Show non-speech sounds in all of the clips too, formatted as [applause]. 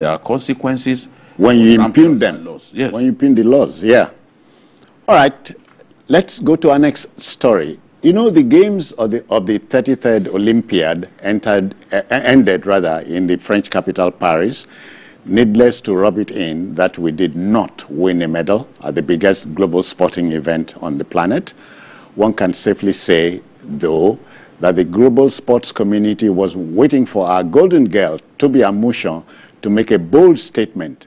there are consequences when you impugn them. laws. Yes. When you impugn the laws, yeah. All right, let's go to our next story. You know, the games of the, of the 33rd Olympiad entered, uh, ended rather in the French capital, Paris. Needless to rub it in that we did not win a medal at the biggest global sporting event on the planet. One can safely say, though, that the global sports community was waiting for our golden girl, Tobi Amusan, to make a bold statement.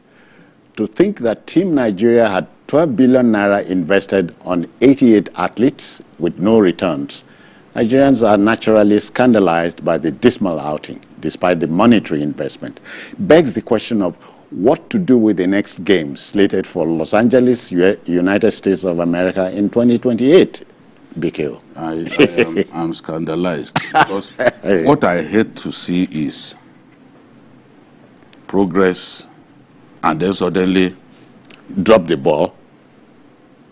To think that Team Nigeria had 12 billion naira invested on 88 athletes with no returns. Nigerians are naturally scandalized by the dismal outing, despite the monetary investment. Begs the question of what to do with the next games slated for Los Angeles, U United States of America in 2028. BKO. I, I am I'm scandalized because [laughs] what I hate to see is progress and then suddenly Drop the ball.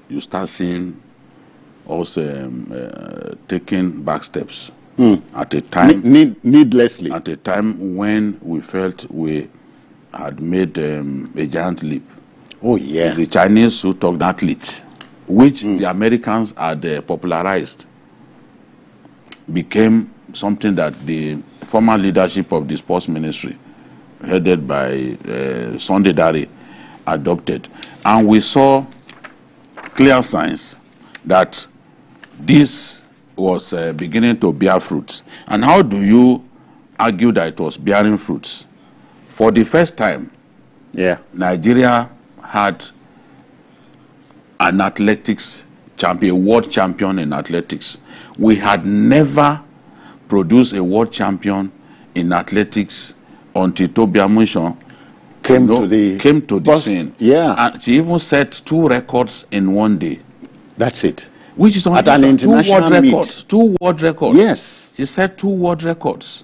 you start seeing us um, uh, taking back steps at a time Need, needlessly. at a time when we felt we had made um, a giant leap. Oh, yeah. It's the Chinese who talked athletes, which the Americans had uh, popularized, became something that the former leadership of the sports ministry, headed by uh, Sunday Dare, adopted. And we saw clear signs that this was uh, beginning to bear fruits. And how do you argue that it was bearing fruits? For the first time, Yeah. Nigeria had an athletics champion, a world champion in athletics. We had never produced a world champion in athletics until Tobi Amusan Came to the came to the bus- scene. Yeah. and she even set two records in one day, That's it. which is At an unusual. two world meet. records. Two world records. Yes. She set two world records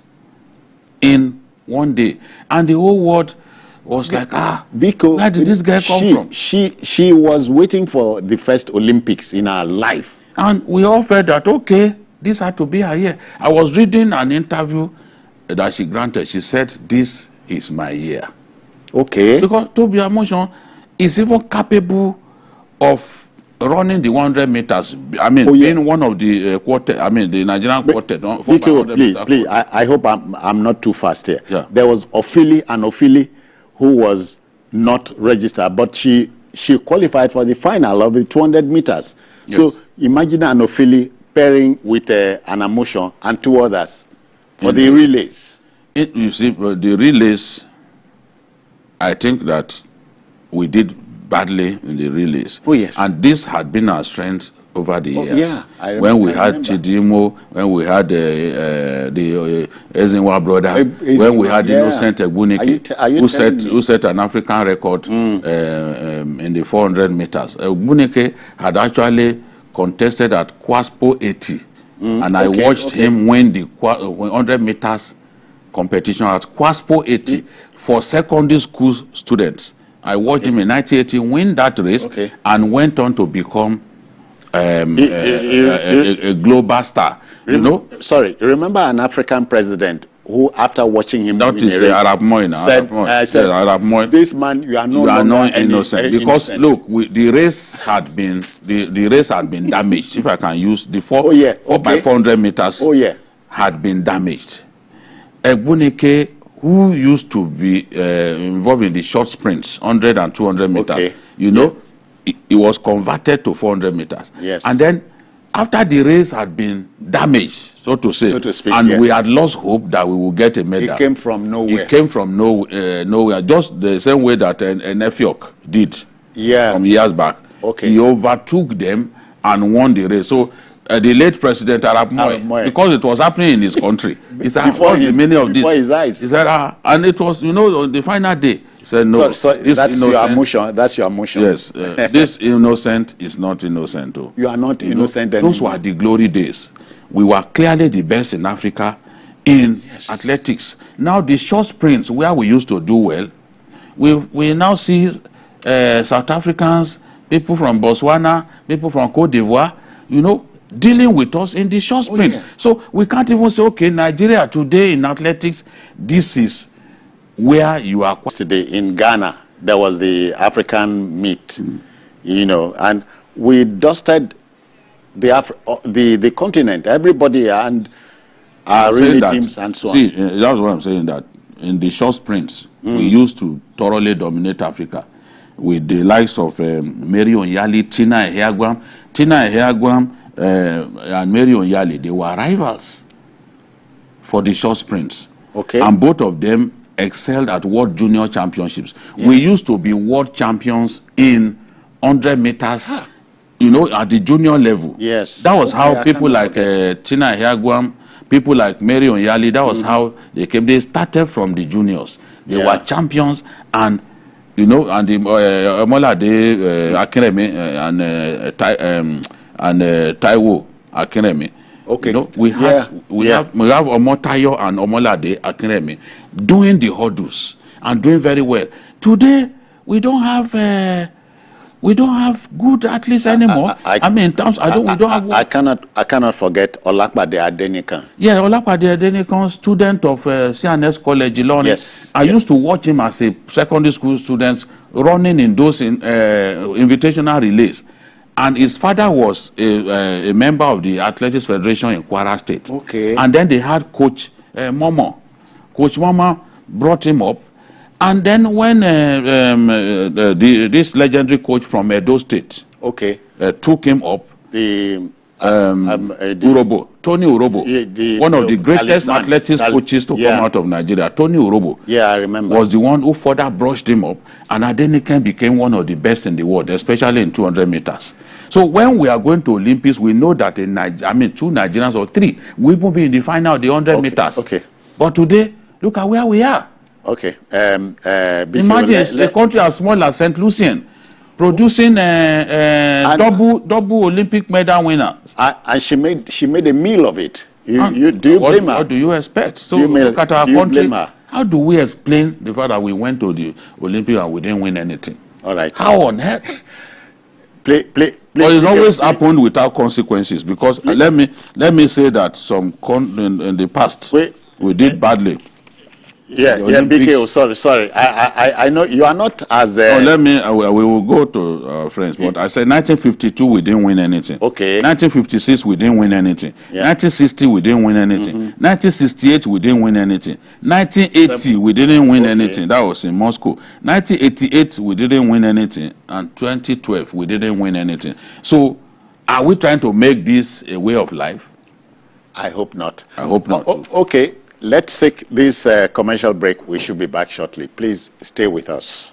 in one day, and the whole world was like, ah, Biko, where did this guy come she, from? She, she was waiting for the first Olympics in her life. And we all felt that, okay, this had to be her year. I was reading an interview that she granted. She said, this is my year. Okay. Because Toby Amoshon is even capable of running the 100 meters. I mean, Oh, yeah. being one of the uh, quartet, I mean, the Nigerian quartet. by Biko, 100 please, please, quartet. I, I hope I'm, I'm not too fast here. Yeah. There was Ophili and Ophili who was not registered, but she, she qualified for the final of the 200 meters. So Yes. imagine an Ophili pairing with uh, an emotion and two others for the relays. It, you see, the relays, I think that we did badly in the relays. Oh, yes. And this had been our strength over the Oh, years. yeah, I when we had. Chidi Imoh, when we had uh, uh, the uh, Ezinwa brothers, Eh, when we had yeah. Innocent Egbunike, te- are you who set me? who set an African record uh, um, in the 400 meters. Egbunike had actually contested at Kwaspo 80, and I okay, watched okay. him win the qua- uh, 100 meters competition at Kwaspo 80 for secondary school students. I watched him in 1980 win that race Okay. and went on to become um, He- a, he- he- a- a- a global star. You know, Sorry, remember an African president who, after watching him, That is, uh, Arab Moi now, said, Arab Moi. uh, said, Yes, Arab Moi. "This man, you are no you are not any- innocent because innocent." look, we, the race had been the, the race had been damaged. if I can use the four Oh, yeah, four by okay. four hundred meters. Oh, yeah. had been damaged. Egbunike, who used to be uh, involved in the short sprints, 100 and 200 meters, Okay. you know, he, he was converted to 400 meters. Yes. And then, after the race had been damaged, so to say, So to speak, and yeah. we had lost hope that we would get a medal. He came from nowhere. He came from no, uh, nowhere, just the same way that uh, Nefiok did Yeah. some years back. Okay. He overtook them and won the race. So uh, the late President Arab Moi. because it was happening in his country, he said, Before "What's the him- meaning of this?" his eyes. He said, "Ah," and it was, you know, on the final day, said, "No, so, so this that's your innocent, emotion. That's your emotion. yes, uh, [laughs] this innocent is not innocent." Oh. You are not You know, innocent those anymore. were the glory days. We were clearly the best in Africa in athletics. Now the short sprints where we used to do well, we we now see uh, South Africans, people from Botswana, people from Cote d'Ivoire, you know, dealing with us in the short sprint. yeah. So we can't even say, okay, Nigeria today in athletics, this is where you are today in Ghana, there was the African meet, mm. you know, and we dusted the, Afri uh, the, the continent, everybody, and our teams and so see, on. See, uh, that's what I'm saying, that in the short sprints, mm. we used to thoroughly dominate Africa with the likes of um, Mary Onyali, Tina Iheagwam. Tina Iheagwam uh, and Mary Onyali, they were rivals for the short sprints. Okay. And both of them excelled at World Junior Championships. Yeah. We used to be world champions in 100 meters, huh. you know, at the junior level. Yes. That was okay, how people like uh, Tina Ehiagwam, people like Mary Onyali, that was mm. how they came. They started from the juniors. They yeah. were champions and you know, and the uh, Omolade uh, Akinremi uh, and uh, um, and uh, Taiwo Akinremi. Okay. You know, we have yeah. we yeah. have we have Omotayo and Omolade Akinremi doing the hurdles and doing very well. Today we don't have uh, we don't have good athletes anymore. I, I, I, mean, in terms, I don't. we don't have. I cannot. I cannot forget Olakpade Adenikan. Yeah, Olakpade Adenikan, student of uh, CNS College Ilorin. Yes. I yes. used to watch him as a secondary school student running in those in, uh, invitational relays, and his father was a, uh, a member of the Athletics Federation in Kwara State. Okay. And then they had Coach uh, Momo. Coach Momo brought him up and then when uh, um, uh, the, this legendary coach from Edo State okay. took him up, the, um, um, uh, the Urobo, Tony Urobo, the, the, one of the greatest athletics coaches to yeah. come out of Nigeria, Tony Urobo, yeah, I remember, was the one who further brushed him up, and Adeniken became one of the best in the world, especially in 200 meters. So when we are going to Olympics, we know that in Niger- I mean two Nigerians or three, we will be in the final of the 100 okay. meters. Okay. But today, look at where we are. Okay. Um, uh, Imagine a country as small as St. Lucian producing a, a double double Olympic medal winner. and she made she made a meal of it. You, and you, do you what, blame her? What do you expect? So you look at our country. How do we explain the fact that we went to the Olympic and we didn't win anything? All right. How on earth? Play, play, play. But it's always play. happened without consequences because uh, let me let me say that some con- in, in the past Wait. we did badly. Yeah, yeah, BK, oh, sorry, sorry. I, I, I know you are not as. Uh, oh, let me. Uh, we will go to uh, friends, but I said 1952 we didn't win anything. Okay. 1956 we didn't win anything. Yeah. 1960 we didn't win anything. Mm-hmm. 1968 we didn't win anything. 1980 we didn't win okay. anything. That was in Moscow. 1988 we didn't win anything, and 2012 we didn't win anything. So, are we trying to make this a way of life? I hope not. I hope not. Oh, okay. Let's take this uh, commercial break. We should be back shortly. Please stay with us.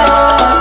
and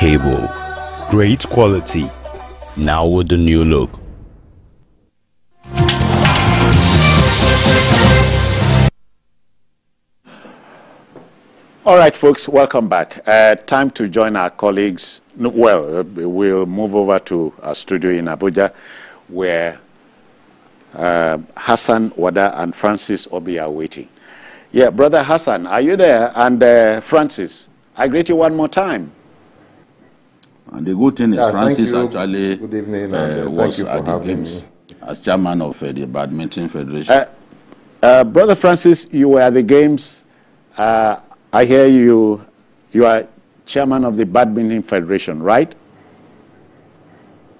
cable. Great quality. Now with the new look. All right, folks, welcome back. Uh, time to join our colleagues. Well, uh, we'll move over to our studio in Abuja, where uh, Hassan Wada and Francis Orbih are waiting. Yeah, brother Hassan, are you there? And uh, Francis, I greet you one more time. And the good thing is yeah, Francis actually good evening, uh, uh, was at the games as chairman of uh, the Badminton Federation. Uh, uh, Brother Francis, you were at the games. Uh, I hear you, you are chairman of the Badminton Federation, right?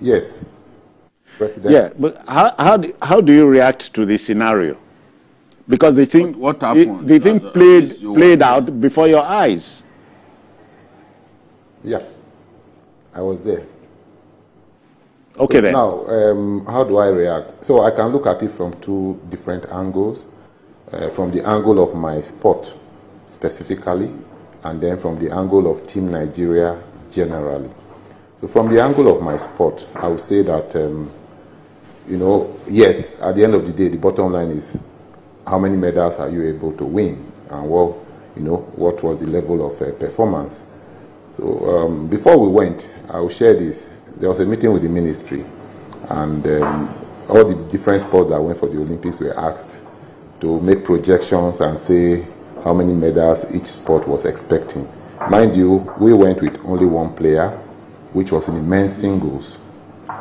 Yes. President. Yeah, but how, how, do, how do you react to this scenario? Because the thing, what, what happened? The, the thing played, played out before your eyes. Yeah, I was there. Okay then. Now, um, how do I react? So I can look at it from two different angles. Uh, from the angle of my sport specifically, and then from the angle of Team Nigeria generally. So from the angle of my sport, I would say that, um, you know, yes, at the end of the day, the bottom line is how many medals are you able to win, and well, you know, what was the level of uh, performance. So um, before we went, I will share this. There was a meeting with the ministry, and um, all the different sports that went for the Olympics were asked to make projections and say how many medals each sport was expecting. Mind you, we went with only one player, which was in the men's singles.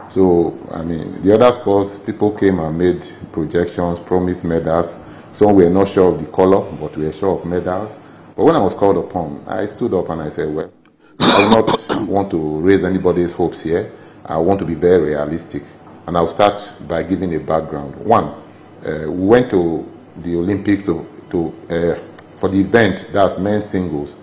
So, I mean, the other sports, people came and made projections, promised medals. Some were not sure of the color, but we were sure of medals. But when I was called upon, I stood up and I said, well, I will not want to raise anybody's hopes here. I want to be very realistic. And I'll start by giving a background. One, uh, we went to the Olympics to, to, uh, for the event, that's men's singles.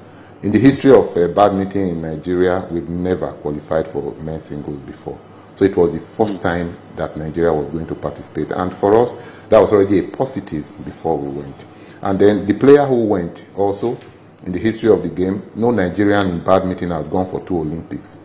In the history of uh, badminton in Nigeria, we've never qualified for men's singles before. So it was the first time that Nigeria was going to participate. And for us, that was already a positive before we went. And then the player who went also, in the history of the game, no Nigerian in badminton has gone for two Olympics.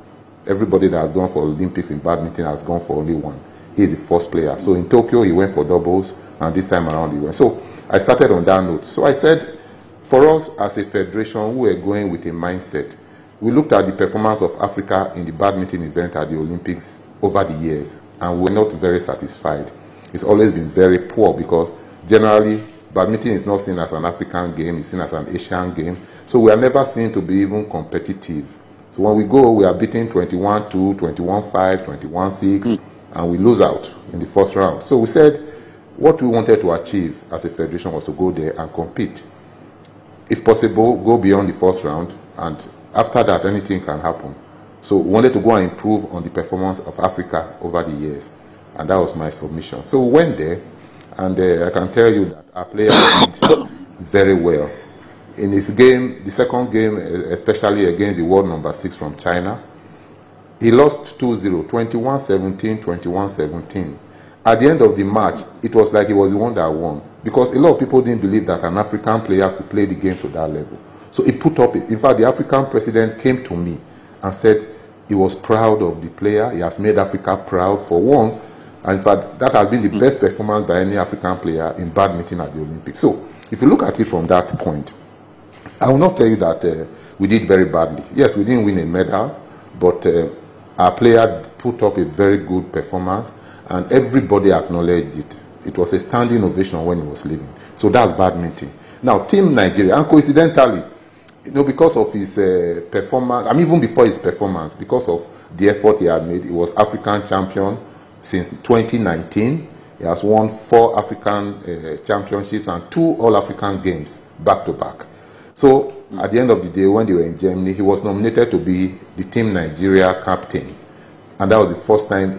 Everybody that has gone for Olympics in badminton has gone for only one. He is the first player. So in Tokyo, he went for doubles, and this time around he went. So I started on that note. So I said, for us as a federation, we were going with a mindset. We looked at the performance of Africa in the badminton event at the Olympics over the years, and we were not very satisfied. It's always been very poor because generally badminton is not seen as an African game, it's seen as an Asian game. So we are never seen to be even competitive. So when we go, we are beating 21-2, 21-5, 21-6, and we lose out in the first round. So we said what we wanted to achieve as a federation was to go there and compete. If possible, go beyond the first round, and after that, anything can happen. So we wanted to go and improve on the performance of Africa over the years, and that was my submission. So we went there, and uh, I can tell you that our players did very well. In his game, the second game, especially against the world number six from China, he lost 2-0, 21-17, 21-17. At the end of the match, it was like he was the one that won because a lot of people didn't believe that an African player could play the game to that level. So he put up, in fact, the African president came to me and said he was proud of the player. He has made Africa proud for once. And in fact, that has been the best performance by any African player in badminton at the Olympics. So if you look at it from that point, I will not tell you that uh, we did very badly. Yes, we didn't win a medal, but uh, our player put up a very good performance and everybody acknowledged it. It was a standing ovation when he was leaving. So that's badminton. Now, Team Nigeria, and coincidentally, you know, because of his uh, performance, I mean, even before his performance, because of the effort he had made, he was African champion since 2019. He has won four African uh, championships and two All African games back to back. So, at the end of the day, when they were in Germany, he was nominated to be the Team Nigeria captain and that was the first time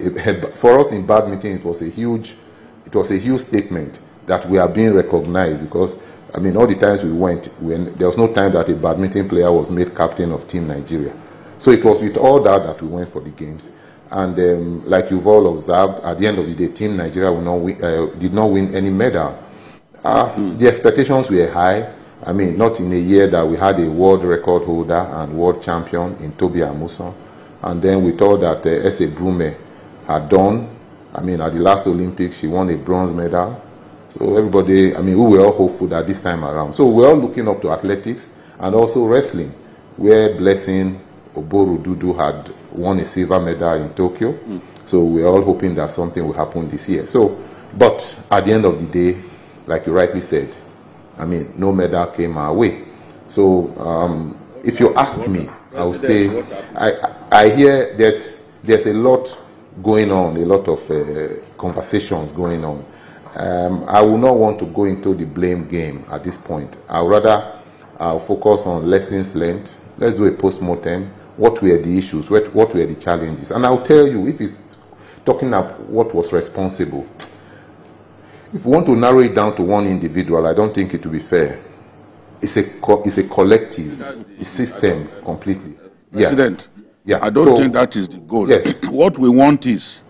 for us in badminton it was a huge it was a huge statement that we are being recognized because i mean all the times we went when there was no time that a badminton player was made captain of team nigeria so it was with all that that we went for the games and um, like you've all observed at the end of the day team nigeria not win, uh, did not win any medal uh, mm. the expectations were high i mean not in a year that we had a world record holder and world champion in tobi amusan and then we thought that uh, Ese Brume had done. I mean, at the last Olympics, she won a bronze medal. So everybody, I mean, we were all hopeful that this time around. So we're all looking up to athletics and also wrestling, where Blessing Oborududu had won a silver medal in Tokyo. Mm. So we're all hoping that something will happen this year. So, but at the end of the day, like you rightly said, I mean, no medal came our way. So um, if you ask me, I would say I, I hear there's there's a lot going on, a lot of uh, conversations going on. Um, I will not want to go into the blame game at this point. I would rather uh, focus on lessons learned. Let's do a post-mortem. What were the issues? What, what were the challenges? And I'll tell you, if it's talking about what was responsible, if we want to narrow it down to one individual, I don't think it will be fair. It's a, it's a collective, a system completely. President, Yeah. I don't So- think that is the goal. Yes. [clears throat] what we want is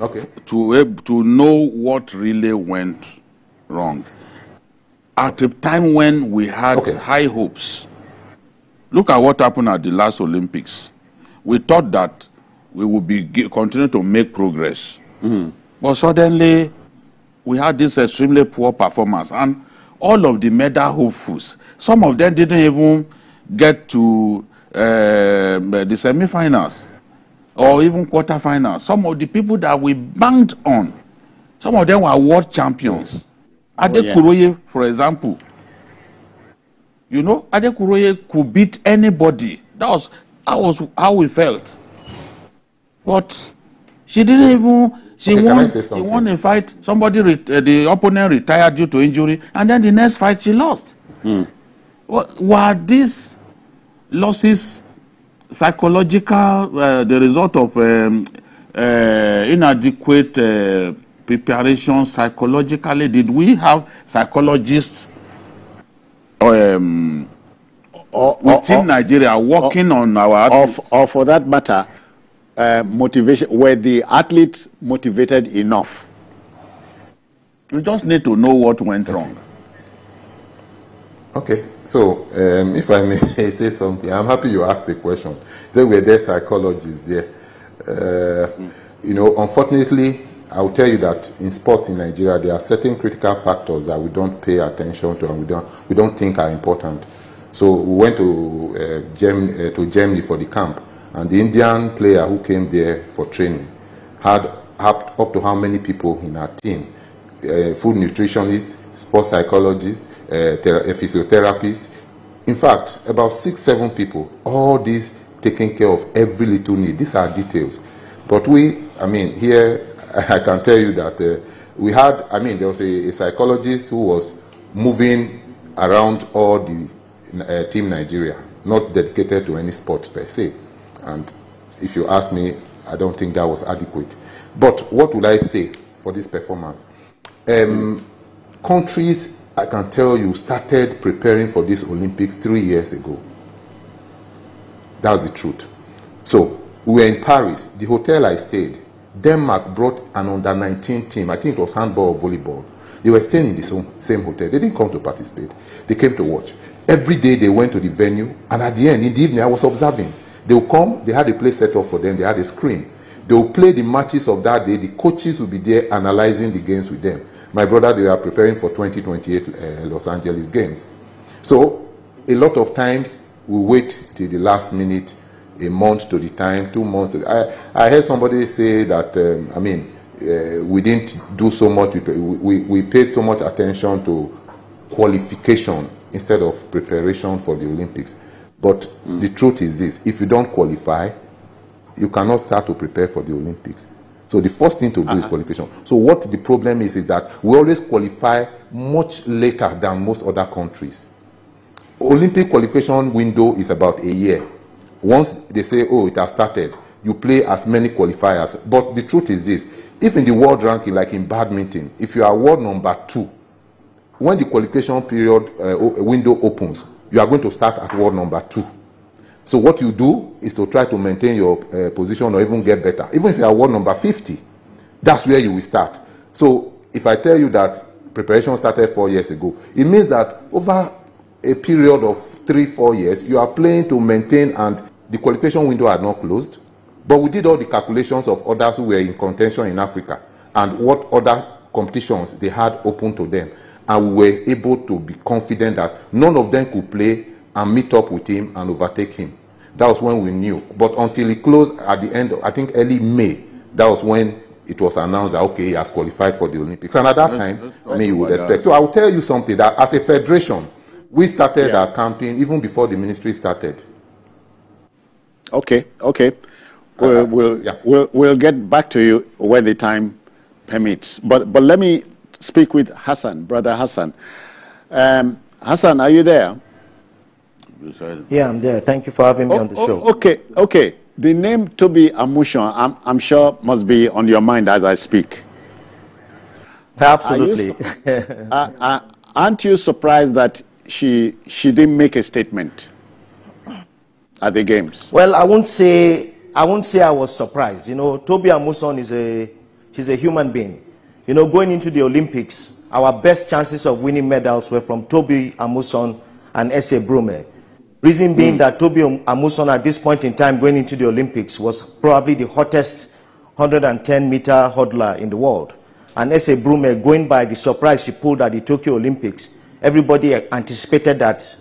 Okay. to, to know what really went wrong. At a time when we had Okay. high hopes, look at what happened at the last Olympics. We thought that we would be continue to make progress, but suddenly we had this extremely poor performance, and all of the medal hopefuls, some of them didn't even get to um, the semi-finals or even quarterfinals. Some of the people that we banked on, some of them were world champions. Ade yeah. Kuroye, for example, you know, Ade Kuroye could beat anybody. That was, that was how we felt. But she didn't even. She Okay, won. She won a fight. Somebody, re- uh, the opponent retired due to injury, and then the next fight she lost. Wa- Were these losses psychological, uh, the result of um, uh, inadequate uh, preparation psychologically? Did we have psychologists um, Or, within or, Nigeria working on our or, athletes? or for that matter, uh, motivation, were the athletes motivated enough? We just need to know what went wrong. Okay, so um, if I may [laughs] say something, I'm happy you asked the question. So were there psychologists there? Uh, You know, unfortunately, I will tell you that in sports in Nigeria, there are certain critical factors that we don't pay attention to and we don't, we don't think are important. So we went to, uh, Germany, uh, to Germany for the camp, and the Indian player who came there for training had up, to how many people in our team? Uh, food nutritionist, sports psychologist, uh, physiotherapist. In fact, about six, seven people, all these taking care of every little need. These are details. But we, I mean, here I can tell you that uh, we had, I mean, there was a, a psychologist who was moving around all the uh, team Nigeria, not dedicated to any sport per se. And if you ask me, I don't think that was adequate. But what would I say for this performance? Um, countries, I can tell you, started preparing for this Olympics three years ago. That's the truth. So we were in Paris, the hotel I stayed. Denmark brought an under 19 team. I think it was handball or volleyball. They were staying in the same- hotel. They didn't come to participate. They came to watch. Every day they went to the venue, and at the end, in the evening, I was observing. They would come, they had a place set up for them, they had a screen. They would play the matches of that day. The coaches would be there analyzing the games with them. My brother, they are preparing for 2028 uh, Los Angeles games. So a lot of times we wait till the last minute, a month to the time, two months. To the, I, I heard somebody say that, um, I mean, uh, we didn't do so much, we, we, we paid so much attention to qualification instead of preparation for the Olympics. But the truth is this, if you don't qualify, you cannot start to prepare for the Olympics. So the first thing to do is qualification. So what the problem is is that we always qualify much later than most other countries. Olympic qualification window is about a year. Once they say, oh, it has started, you play as many qualifiers. But the truth is this, if in the world ranking, like in badminton, if you are world number two, when the qualification period uh, window opens, you are going to start at world number two. So what you do is to try to maintain your uh, position or even get better. Even if you are world number 50, that's where you will start. So if I tell you that preparation started four years ago, it means that over a period of three, four years, you are playing to maintain and the qualification window had not closed. But we did all the calculations of others who were in contention in Africa and what other competitions they had open to them. And we were able to be confident that none of them could play and meet up with him and overtake him. That was when we knew. But until he closed at the end, of, I think early May, that was when it was announced that, okay, he has qualified for the Olympics. And at that Let's- time, let's I mean, you would expect. that. So I will tell you something that as a federation, we started Yeah. our campaign even before the ministry started. Okay, okay. We'll, we'll, yeah. we'll, we'll get back to you when the time permits. But, but let me speak with Hassan, Brother Hassan. Um, Hassan, are you there? Yeah, I'm there. Thank you for having me on the Oh, show. oh, okay, okay. The name Tobi Amusan, I'm, I'm sure must be on your mind as I speak. Absolutely. [laughs] Uh, uh, aren't you surprised that she, she didn't make a statement? At the games? Well, I won't say I won't say I was surprised. You know, Tobi Amusan is a she's a human being. You know, going into the Olympics, our best chances of winning medals were from Tobi Amusan and Ese Brume. Reason being mm. that Tobi Amusan at this point in time going into the Olympics was probably the hottest 110 meter hurdler in the world. And Ese Brume going by the surprise she pulled at the Tokyo Olympics, everybody anticipated that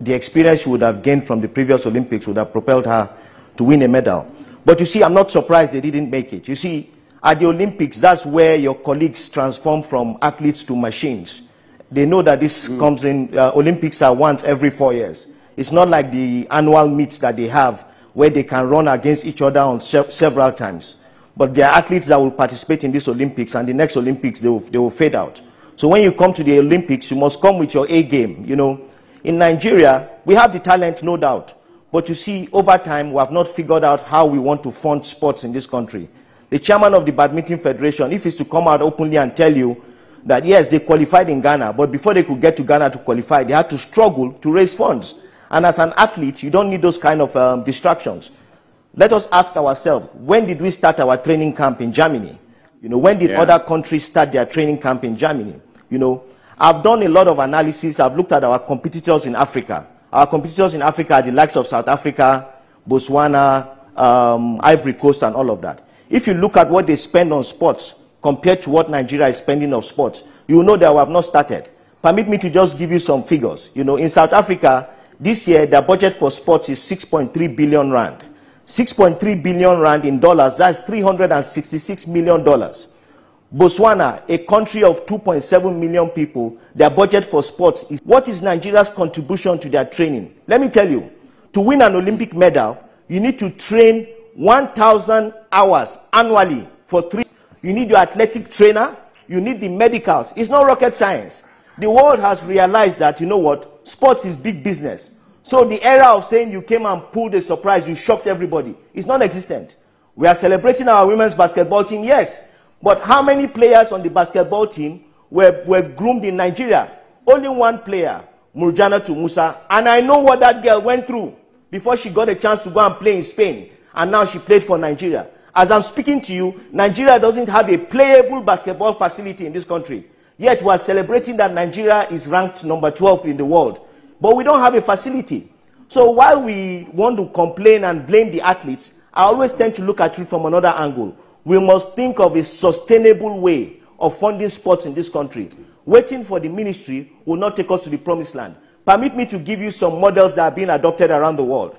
the experience she would have gained from the previous Olympics would have propelled her to win a medal. But you see, I'm not surprised they didn't make it. You see, at the Olympics, that's where your colleagues transform from athletes to machines. They know that this mm. comes in, uh, Olympics are once every four years. It's not like the annual meets that they have where they can run against each other on se several times. But there are athletes that will participate in this Olympics, and the next Olympics, they will, they will fade out. So when you come to the Olympics, you must come with your A game. You know, in Nigeria, we have the talent, no doubt. But you see, over time, we have not figured out how we want to fund sports in this country. The chairman of the Badminton Federation, if he's to come out openly and tell you that yes, they qualified in Ghana, but before they could get to Ghana to qualify, they had to struggle to raise funds. And as an athlete, you don't need those kind of um, distractions. Let us ask ourselves, when did we start our training camp in Germany? You know, when did yeah. other countries start their training camp in Germany? You know, I've done a lot of analysis. I've looked at our competitors in Africa. Our competitors in Africa are the likes of South Africa, Botswana, um, Ivory Coast, and all of that. If you look at what they spend on sports compared to what Nigeria is spending on sports, you know that we have not started. Permit me to just give you some figures. You know, in South Africa, this year, their budget for sports is 6.3 billion rand. 6.3 billion rand in dollars, that's 366 million dollars. Botswana, a country of 2.7 million people, their budget for sports is what is Nigeria's contribution to their training? Let me tell you, to win an Olympic medal, you need to train 1,000 hours annually for three. You need your athletic trainer, you need the medicals. It's not rocket science. The world has realized that, you know what, sports is big business. So the era of saying you came and pulled a surprise, you shocked everybody, is non existent. We are celebrating our women's basketball team, yes. But how many players on the basketball team were, were groomed in Nigeria? Only one player, Murjanatu Musa. And I know what that girl went through before she got a chance to go and play in Spain. And now she played for Nigeria. As I'm speaking to you, Nigeria doesn't have a playable basketball facility in this country. Yet we are celebrating that Nigeria is ranked number 12 in the world. But we don't have a facility. So while we want to complain and blame the athletes, I always tend to look at it from another angle we must think of a sustainable way of funding sports in this country. Waiting for the ministry will not take us to the promised land. Permit me to give you some models that are being adopted around the world.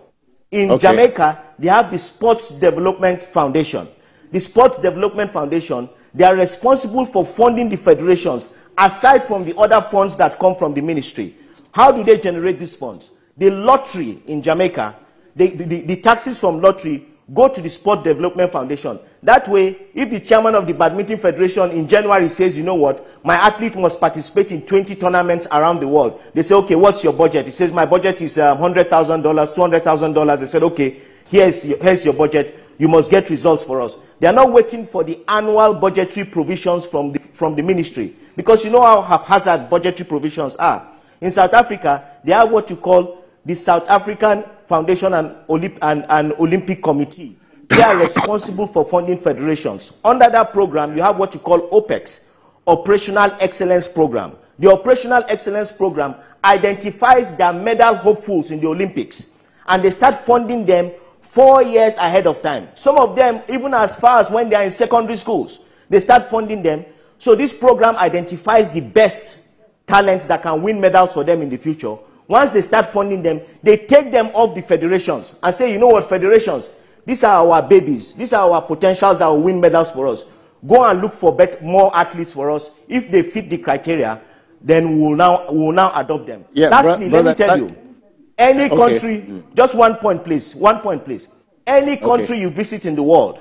In okay. Jamaica, they have the Sports Development Foundation. The Sports Development Foundation, they are responsible for funding the federations aside from the other funds that come from the ministry. How do they generate these funds? The lottery in Jamaica, the, the, the taxes from lottery go to the Sport Development Foundation. That way, if the chairman of the Badminton Federation in January says, you know what, my athlete must participate in 20 tournaments around the world, they say, okay, what's your budget? He says, my budget is um, $100,000, $200,000. They said, okay, here's your, here's your budget. You must get results for us. They are not waiting for the annual budgetary provisions from the, from the ministry. Because you know how haphazard budgetary provisions are. In South Africa, they have what you call the South African Foundation and, Olymp and, and Olympic Committee. They are responsible for funding federations. Under that program, you have what you call OPEX, Operational Excellence Program. The Operational Excellence Program identifies their medal hopefuls in the Olympics, and they start funding them four years ahead of time. Some of them, even as far as when they are in secondary schools, they start funding them. So this program identifies the best talents that can win medals for them in the future once they start funding them, they take them off the federations and say, you know what, federations, these are our babies. These are our potentials that will win medals for us. Go and look for bet- more athletes for us. If they fit the criteria, then we will now, we will now adopt them. Yeah, Lastly, bro- let me tell you, any okay. country, just one point, please. One point, please. Any country okay. you visit in the world,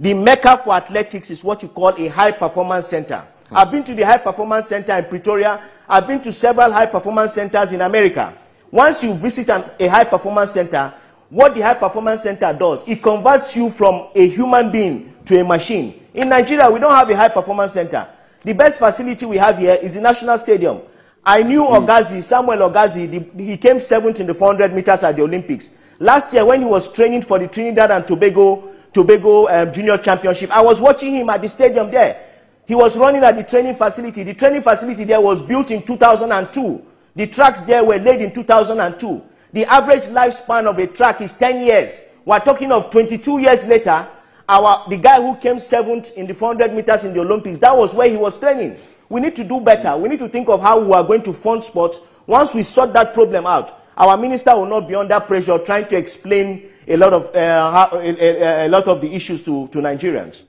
the mecca for athletics is what you call a high performance center. Hmm. I've been to the high performance center in Pretoria I've been to several high performance centers in America. Once you visit an, a high performance center, what the high performance center does, it converts you from a human being to a machine. In Nigeria, we don't have a high performance center. The best facility we have here is the National Stadium. I knew mm. Ogazi, Samuel Ogazi, the, he came seventh in the 400 meters at the Olympics. Last year, when he was training for the Trinidad and Tobago, Tobago um, Junior Championship, I was watching him at the stadium there. He was running at the training facility. The training facility there was built in 2002. The tracks there were laid in 2002. The average lifespan of a track is 10 years. We're talking of 22 years later, our, the guy who came seventh in the 400 meters in the Olympics, that was where he was training. We need to do better. We need to think of how we are going to fund sports. Once we sort that problem out, our minister will not be under pressure trying to explain a lot of, uh, a, a, a, lot of the issues to, to Nigerians.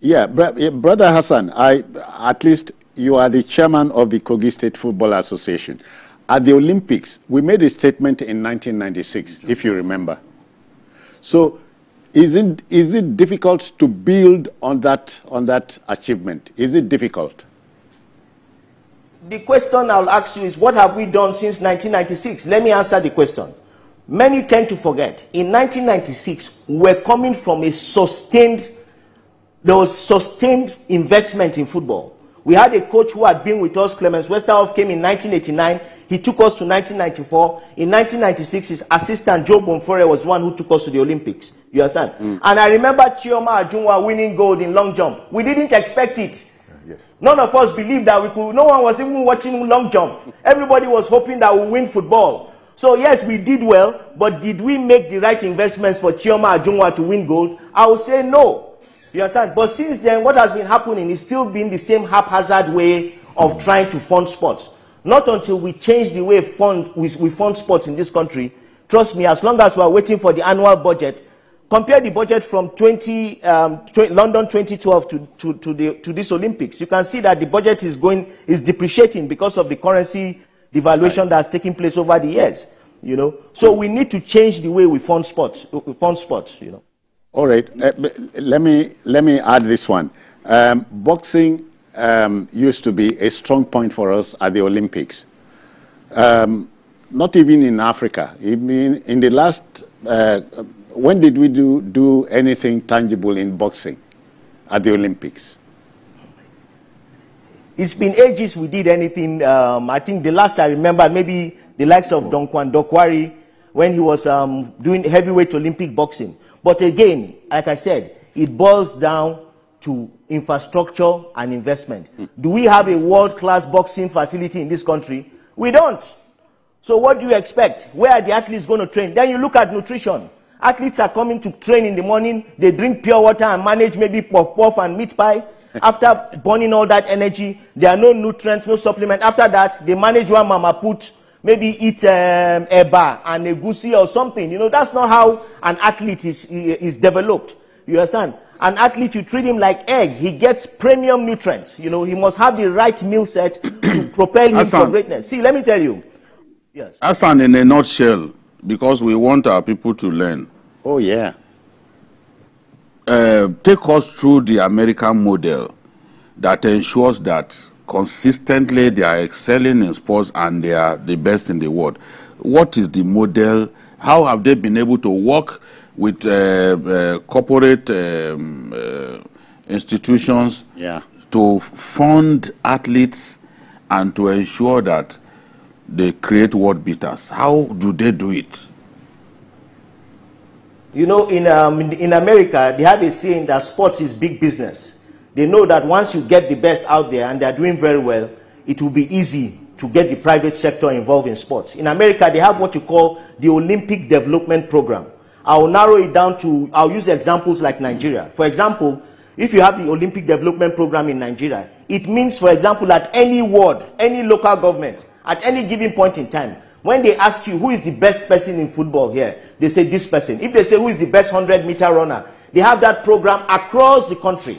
Yeah, Brother Hassan, I, at least you are the chairman of the Kogi State Football Association. At the Olympics, we made a statement in 1996, if you remember. So is it, is it difficult to build on that, on that achievement? Is it difficult? The question I'll ask you is, what have we done since 1996? Let me answer the question. Many tend to forget. In 1996, we're coming from a sustained, there was sustained investment in football. We had a coach who had been with us, Clemens Westerhoff came in 1989. He took us to 1994. In 1996, his assistant, Jo Bonfrere, was one who took us to the Olympics. You understand? Mm. And I remember Chioma Ajunwa winning gold in long jump. We didn't expect it. Yes. None of us believed that we could. No one was even watching long jump. Everybody was hoping that we win football. So yes, we did well, but did we make the right investments for Chioma Ajunwa to win gold? I would say no. You understand? But since then, what has been happening is still being the same haphazard way of trying to fund sports. Not until we change the way fund, we, we fund sports in this country. Trust me, as long as we are waiting for the annual budget, compare the budget from 20, um, London 2012 to, to, to, the, to this Olympics. You can see that the budget is going is depreciating because of the currency devaluation right. that's taking place over the years. You know, so we need to change the way we fund sports. We fund sports. You know. All right. Uh, let me let me add this one. Um, boxing um, used to be a strong point for us at the Olympics. Um, not even in Africa. Even in the last, uh, when did we do do anything tangible in boxing at the Olympics? It's been ages we did anything. Um, I think the last I remember, maybe the likes of Duncan Dokiwari, when he was um, doing heavyweight Olympic boxing. But again, like I said, it boils down to infrastructure and investment. Mm. Do we have a world-class boxing facility in this country? We don't. So what do you expect? Where are the athletes going to train? Then you look at nutrition. Athletes are coming to train in the morning. They drink pure water and manage maybe puff puff and meat pie. After burning all that energy, there are no nutrients, no supplement. After that, they manage one mama put maybe eat um, eba and a egusi or something. You know, that's not how an athlete is, is developed. You understand? An athlete, you treat him like egg. He gets premium nutrients. You know, he must have the right meal set to [clears throat] propel him to greatness. See, let me tell you. Yes. Hassan, in a nutshell, because we want our people to learn. Oh, yeah. Uh, take us through the American model that ensures that consistently they are excelling in sports and they are the best in the world. What is the model? How have they been able to work with uh, uh, corporate um, uh, institutions yeah. to fund athletes and to ensure that they create world beaters? How do they do it? You know, in, um, in America, they have a saying that sports is big business. They know that once you get the best out there and they're doing very well, it will be easy to get the private sector involved in sports. In America, they have what you call the Olympic Development Program. I'll narrow it down to, I'll use examples like Nigeria. For example, if you have the Olympic Development Program in Nigeria, it means, for example, at any ward, any local government, at any given point in time, when they ask you who is the best person in football here, they say this person. If they say who is the best 100 meter runner, they have that program across the country.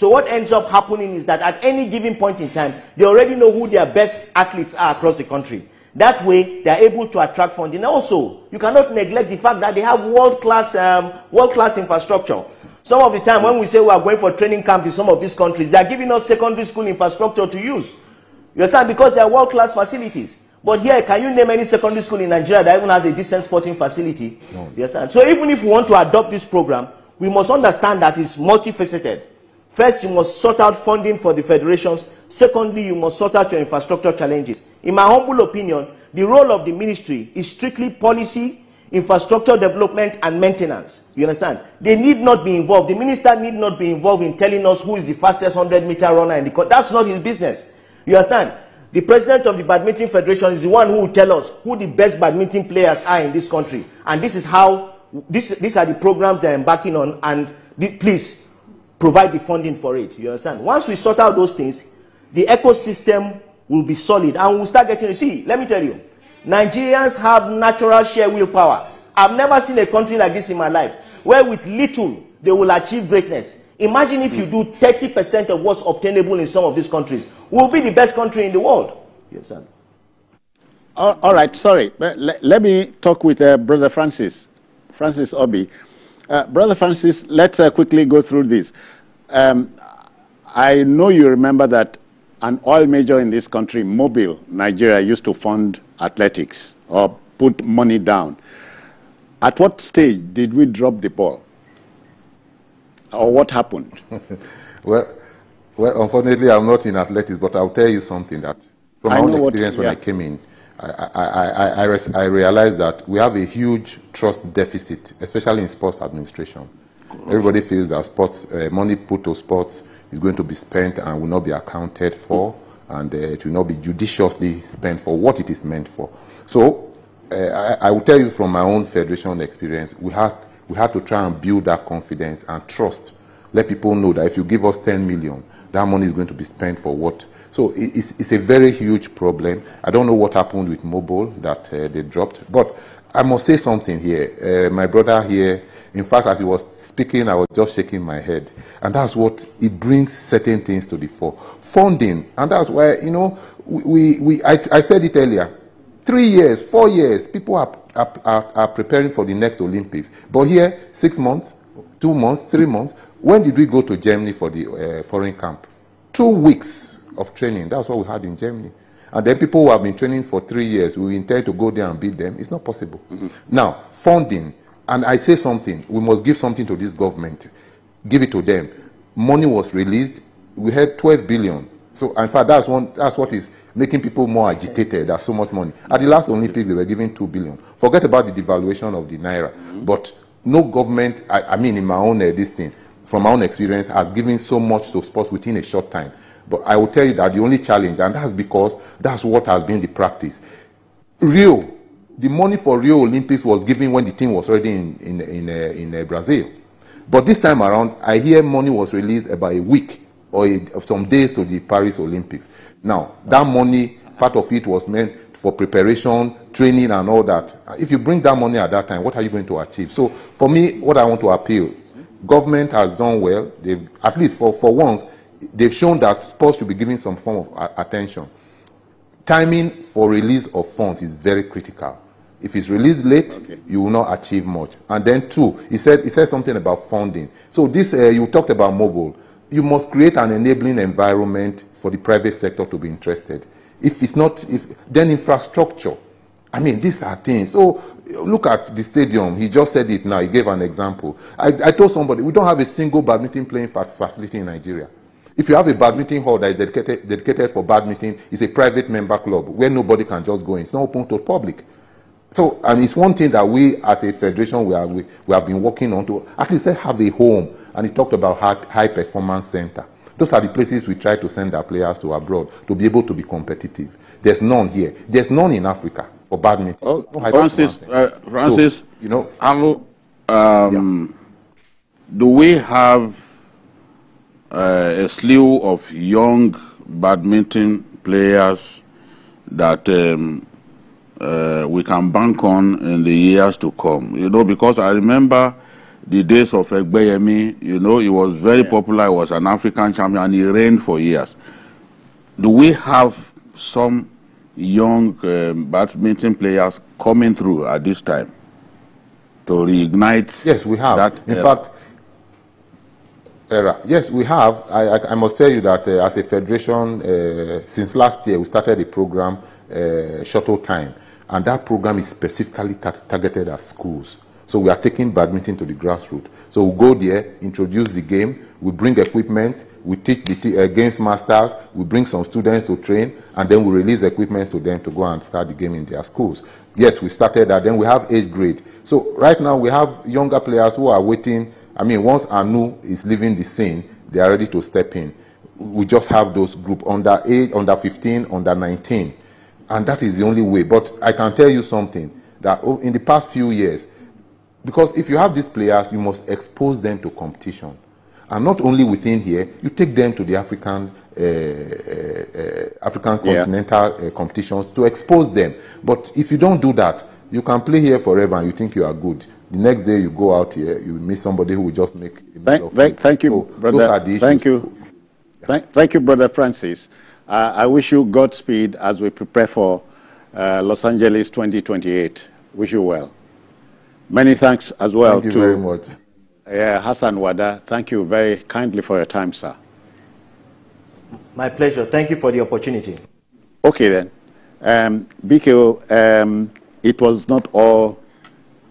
So what ends up happening is that at any given point in time, they already know who their best athletes are across the country. That way, they are able to attract funding. Also, you cannot neglect the fact that they have world-class um, world-class infrastructure. Some of the time when we say we are going for training camp in some of these countries, they are giving us secondary school infrastructure to use. You understand? Because they are world-class facilities. But here, can you name any secondary school in Nigeria that even has a decent sporting facility? No. You understand? So even if we want to adopt this program, we must understand that it's multifaceted. First, you must sort out funding for the federations. Secondly, you must sort out your infrastructure challenges. In my humble opinion, the role of the ministry is strictly policy, infrastructure development and maintenance. You understand? They need not be involved. The minister need not be involved in telling us who is the fastest 100 meter runner in the country. That's not his business. You understand? The president of the Badminton Federation is the one who will tell us who the best badminton players are in this country. And this is how, this, these are the programs they're embarking on. And the, please provide the funding for it. You understand? Once we sort out those things, the ecosystem will be solid and we'll start getting, see, let me tell you, Nigerians have natural sheer willpower. I've never seen a country like this in my life, where with little they will achieve greatness. Imagine if you do 30% of what's obtainable in some of these countries. We'll be the best country in the world. Yes, sir. All, all right, sorry. Let, let me talk with uh, Brother Francis, Francis Obi. Uh, Brother Francis, let's uh, quickly go through this. Um, I know you remember that an oil major in this country, Mobil, Nigeria, used to fund athletics or put money down. At what stage did we drop the ball? Or what happened? [laughs] well, well, unfortunately, I'm not in athletics, but I'll tell you something that from my own experience what, yeah. when I came in, I, I, I, I, I realized that we have a huge trust deficit, especially in sports administration. Everybody feels that sports, uh, money put to sports is going to be spent and will not be accounted for, and uh, it will not be judiciously spent for what it is meant for. So, uh, I, I will tell you from my own federation experience, we had, we had to try and build that confidence and trust. Let people know that if you give us 10 million, that money is going to be spent for what so it's, it's, a very huge problem. I don't know what happened with Mobil that uh, they dropped, but I must say something here. Uh, my brother here in fact, as he was speaking, I was just shaking my head. And that's what it brings certain things to the fore. Funding. And that's why, you know, we, we, I, I said it earlier. Three years, four years, people are, are, are preparing for the next Olympics. But here, six months, two months, three months. When did we go to Germany for the uh, foreign camp? Two weeks of training. That's what we had in Germany. And then people who have been training for three years, we intend to go there and beat them. It's not possible. Mm -hmm. Now, funding. And I say something, we must give something to this government. Give it to them. Money was released. We had 12 billion. So, in fact, that's, one, that's what is making people more agitated. There's so much money. At the last Olympics, they were giving 2 billion. Forget about the devaluation of the Naira. Mm -hmm. But no government, I, I, mean, in my own uh, this thing, from my own experience, has given so much to sports within a short time. But I will tell you that the only challenge, and that's because that's what has been the practice. Rio the money for Rio Olympics was given when the team was already in, in, in, uh, in uh, Brazil. But this time around, I hear money was released about a week or a, some days to the Paris Olympics. Now, that money, part of it was meant for preparation, training, and all that. If you bring that money at that time, what are you going to achieve? So, for me, what I want to appeal, government has done well. They've, at least for, for once, they've shown that sports should be given some form of attention. Timing for release of funds is very critical. If it's released late, okay. you will not achieve much. And then two, he said he said something about funding. So this uh, you talked about Mobil. You must create an enabling environment for the private sector to be interested. If it's not, if then infrastructure. I mean, these are things. So look at the stadium. He just said it now. He gave an example. I, I told somebody we don't have a single badminton playing facility in Nigeria. If you have a badminton hall that is dedicated, dedicated for badminton, it's a private member club where nobody can just go in. It's not open to the public. So, and it's one thing that we as a federation, we, are, we, we have been working on to at least have a home. And he talked about high, high performance center. Those are the places we try to send our players to abroad to be able to be competitive. There's none here. There's none in Africa for badminton. Oh, no, Francis, uh, Francis, so, you know, how, um, yeah. do we have uh, a slew of young badminton players that um, uh, we can bank on in the years to come. You know, because I remember the days of Egbeyemi, you know, he was very yeah. popular, he was an African champion, and he reigned for years. Do we have some young um, badminton players coming through at this time to reignite? Yes, we have. That in era? fact, era. Yes, we have. I, I, I must tell you that uh, as a federation, uh, since last year, we started a program, uh, Shuttle Time and that program is specifically tar targeted at schools. So we are taking badminton to the grassroots. So we go there, introduce the game, we bring equipment, we teach the uh, games masters, we bring some students to train, and then we release equipment to them to go and start the game in their schools. Yes, we started that. Then we have age grade. So right now we have younger players who are waiting. I mean, once Anu is leaving the scene, they are ready to step in. We just have those group under age, under 15, under 19, and that is the only way. But I can tell you something that in the past few years, because if you have these players, you must expose them to competition. And not only within here, you take them to the African, uh, uh, African Yeah. continental uh, competitions to expose them. But if you don't do that, you can play here forever and you think you are good. The next day you go out here, you meet somebody who will just make a meal Thank, of thank, you. thank you, So brother. Those are the. Thank you. Thank, thank you, brother Francis. Uh, I wish you Godspeed as we prepare for uh, Los Angeles 2028. Wish you well. Many thanks as well Thank you to very much. uh, Hassan Wada. Thank you very kindly for your time, sir. My pleasure. Thank you for the opportunity. Okay then. Um, BKO, um, it was not all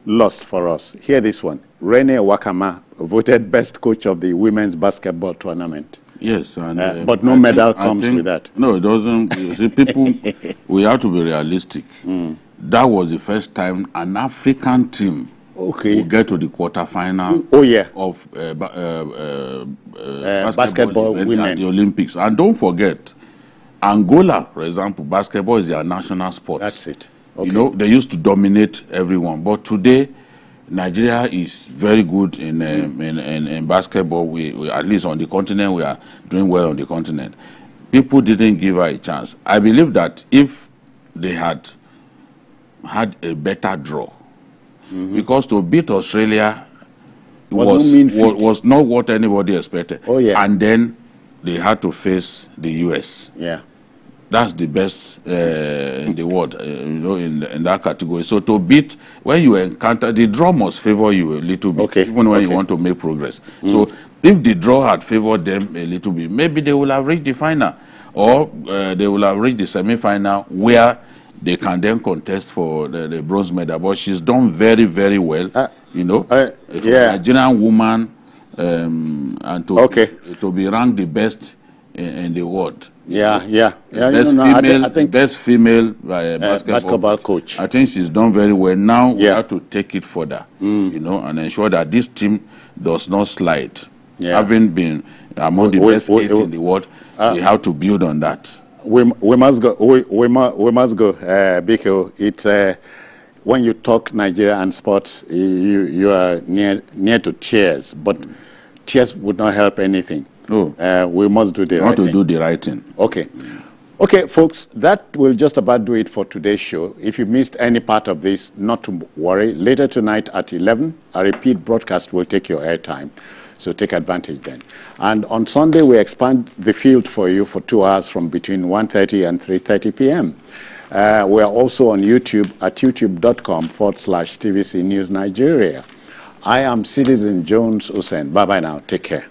lost for us. Hear this one. Rena Wakama voted best coach of the women's basketball tournament. Yes, and, Uh, uh, but no I medal I comes think- with that. No, it doesn't. You see, people, [laughs] we have to be realistic. Hmm. That was the first time an African team Okay. will get to the quarterfinal Oh, yeah. of uh, uh, uh, uh, basketball event women. at the Olympics. And don't forget, Angola, for example, basketball is their national sport. That's it. You know, they used to dominate everyone, but today, Nigeria is very good in um, in, in, in basketball. We, we at least on the continent, we are doing well on the continent. People didn't give her a chance. I believe that if they had had a better draw, because to beat Australia Was no was mean was, was not what anybody expected. Oh, yeah. and then they had to face the US Yeah. That's the best uh, in the world, uh, you know, in, in that category. So to beat, when you encounter, the draw must favor you a little bit, Okay, even when you okay. want to make progress. So if the draw had favored them a little bit, maybe they will have reached the final, or uh, they will have reached the semi-final where they can then contest for the, the bronze medal. But she's done very, very well, Uh, you know, uh, yeah. a Nigerian woman, um, and to, Okay. to be ranked the best in, in the world. Yeah, yeah. yeah best you know, I female, I think best female uh, basketball, basketball coach. I think she's done very well. Now we Yeah. Mm. have to take it further, you know, and ensure that this team does not slide. Yeah. Having been among the best we- eight we- in the world, we have to build on that. we, we must go. We, we, we must go, uh, Biko. It's uh, when you talk Nigeria and sports, you, you are near near to tears, but tears would not help anything. No. Uh, we must do the We right want to thing. do the right thing. Okay. Okay, folks, that will just about do it for today's show. If you missed any part of this, not to worry. Later tonight at 11, a repeat broadcast will take your airtime. So take advantage then. And on Sunday, we expand the field for you for two hours from between 1.30 and 3.30 p.m. Uh, we are also on YouTube at youtube.com forward slash TVC News Nigeria. I am Citizen Jones Hussein. Bye-bye now. Take care.